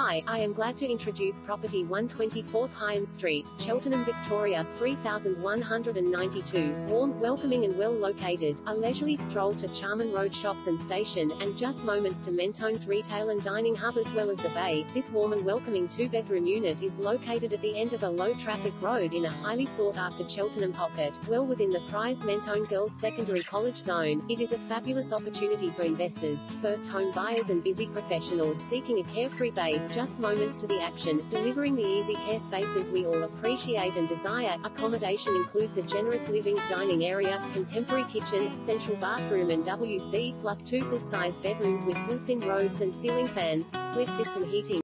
Hi, I am glad to introduce property 124 Pine Street, Cheltenham, Victoria, 3192. Warm, welcoming and well located, a leisurely stroll to Charman Road shops and station, and just moments to Mentone's retail and dining hub as well as the bay. This warm and welcoming two-bedroom unit is located at the end of a low-traffic road in a highly sought-after Cheltenham pocket, well within the prized Mentone Girls Secondary College zone. It is a fabulous opportunity for investors, first home buyers and busy professionals seeking a carefree base just moments to the action, delivering the easy care spaces we all appreciate and desire. Accommodation includes a generous living, dining area, contemporary kitchen, central bathroom and WC, plus two good-sized bedrooms with built-in robes and ceiling fans, split system heating.